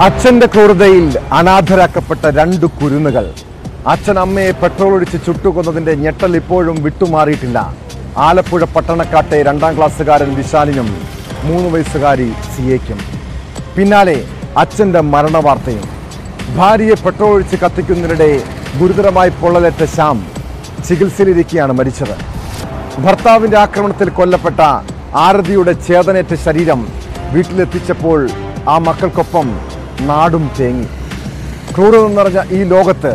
അച്ഛന്റെ ക്രൂരതയിൽ അനാഥരാക്കപ്പെട്ട രണ്ട് കുരുന്നുകൾ. അച്ഛൻ അമ്മയെ പെട്രോൾ ഒഴിച്ച് ചുട്ടുകൊന്നതിന്റെ ഞെട്ടൽ ഇപ്പോഴും വിട്ടുമാറിയിട്ടില്ല. ആലപ്പുഴ പട്ടണക്കാട്ടെ രണ്ടാം ക്ലാസ്സുകാരൻ വിശാലിനും മൂന്ന് വയസ്സുകാരി സിയയ്ക്കും. പിന്നാലെ അച്ഛന്റെ മരണവാർത്തയും. ഭാര്യയെ പെട്രോൾ ഒഴിച്ച് കത്തിക്കുന്നതിനിടെ ഗുരുതരമായി പൊള്ളലേറ്റ ശ്യാം ചികിത്സയിലിരിക്കെയാണ് മരിച്ചത്. ഭർത്താവിന്റെ ആക്രമണത്തിൽ കൊല്ലപ്പെട്ട ആരതിയുടെ ചേതനേറ്റ ശരീരം വീട്ടിലെത്തിച്ചപ്പോൾ ആ മക്കൾക്കൊപ്പം നാടും തേങ്ങി. ക്രൂരത നിറഞ്ഞ ഈ ലോകത്ത്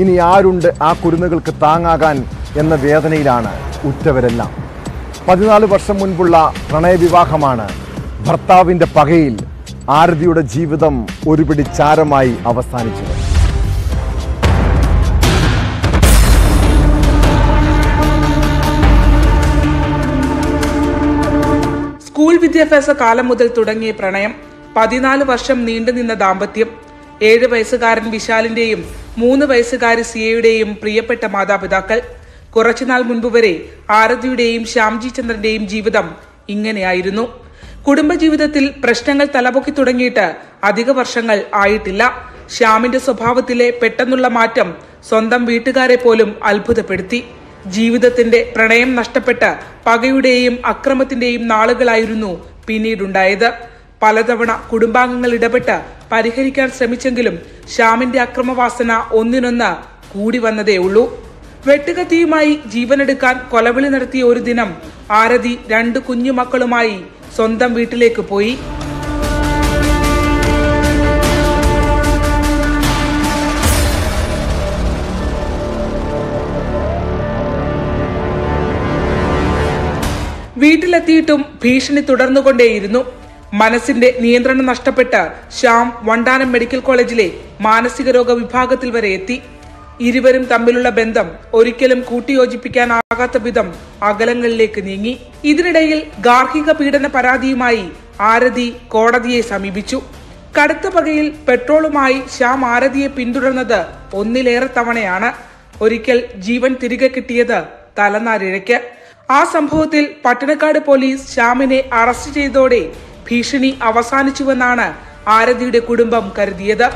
ഇനി ആരുണ്ട് ആ കുരുന്നുകൾക്ക് താങ്ങാകാൻ എന്ന വേദനയിലാണ് ഉറ്റവരെല്ലാം. പതിനാല് വർഷം മുൻപുള്ള പ്രണയവിവാഹമാണ് ഭർത്താവിന്റെ പകയിൽ ആരതിയുടെ ജീവിതം ഒരുപിടി ചാരമായി അവസാനിച്ചത്. സ്കൂൾ വിദ്യാഭ്യാസ കാലം മുതൽ തുടങ്ങിയ പ്രണയം പതിനാല് വർഷം നീണ്ടുനിന്ന ദാമ്പത്യം. ഏഴ് വയസ്സുകാരൻ വിശാലിന്റെയും മൂന്ന് വയസ്സുകാരി സിയയുടെയും പ്രിയപ്പെട്ട മാതാപിതാക്കൾ. കുറച്ചുനാൾ മുൻപ് വരെ ആരതിയുടെയും ശ്യാംജി ചന്ദ്രന്റെയും ജീവിതം ഇങ്ങനെയായിരുന്നു. കുടുംബജീവിതത്തിൽ പ്രശ്നങ്ങൾ തലപൊക്കി തുടങ്ങിയിട്ട് അധിക വർഷങ്ങൾ ആയിട്ടില്ല. ശ്യാമിന്റെ സ്വഭാവത്തിലെ പെട്ടെന്നുള്ള മാറ്റം സ്വന്തം വീട്ടുകാരെ പോലും അത്ഭുതപ്പെടുത്തി. ജീവിതത്തിന്റെ പ്രണയം നഷ്ടപ്പെട്ട പകയുടെയും അക്രമത്തിന്റെയും നാളുകളായിരുന്നു പിന്നീടുണ്ടായത്. പലതവണ കുടുംബാംഗങ്ങൾ ഇടപെട്ട് പരിഹരിക്കാൻ ശ്രമിച്ചെങ്കിലും ശ്യാമിന്റെ അക്രമവാസന ഒന്നിനൊന്ന് കൂടി വന്നതേ ഉള്ളൂ. വെട്ടുകത്തിയുമായി ജീവനെടുക്കാൻ കൊലവിളി നടത്തിയ ഒരു ദിനം ആരതി രണ്ട് കുഞ്ഞുമക്കളുമായി സ്വന്തം വീട്ടിലേക്ക് പോയി. വീട്ടിലെത്തിയിട്ടും ഭീഷണി തുടർന്നുകൊണ്ടേയിരുന്നു. മനസ്സിന്റെ നിയന്ത്രണം നഷ്ടപ്പെട്ട് ശ്യാം വണ്ടാനം മെഡിക്കൽ കോളേജിലെ മാനസിക രോഗ വിഭാഗത്തിൽ വരെ എത്തി. ഇരുവരും തമ്മിലുള്ള ബന്ധം ഒരിക്കലും കൂട്ടിയോജിപ്പിക്കാനാകാത്ത വിധം അകലങ്ങളിലേക്ക് നീങ്ങി. ഇതിനിടയിൽ ഗാർഹിക പീഡന പരാതിയുമായി ആരതി കോടതിയെ സമീപിച്ചു. കടുത്ത പകയിൽ പെട്രോളുമായി ശ്യാം ആരതിയെ പിന്തുടർന്നത് ഒന്നിലേറെ തവണയാണ്. ഒരിക്കൽ ജീവൻ തിരികെ കിട്ടിയത് തലനാരിഴയ്ക്ക്. ആ സംഭവത്തിൽ പട്ടണക്കാട് പോലീസ് ശ്യാമിനെ അറസ്റ്റ് ചെയ്തതോടെ ഭീഷണി അവസാനിച്ചുവെന്നാണ് ആരതിയുടെ കുടുംബം കരുതിയത്.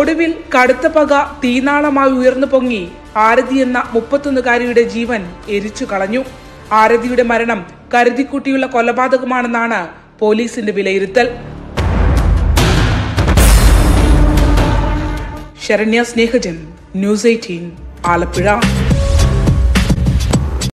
ഒടുവിൽ കടുത്ത പക തീനാളമായി ഉയർന്നു പൊങ്ങി ആരതി എന്ന മുപ്പത്തൊന്നുകാരിയുടെ ജീവൻ എരിച്ചു കളഞ്ഞു. ആരതിയുടെ മരണം കരുതിക്കുട്ടിയുള്ള കൊലപാതകമാണെന്നാണ് പോലീസിന്റെ വിലയിരുത്തൽ. Saranya Snehajan news eighteen. Alappuzha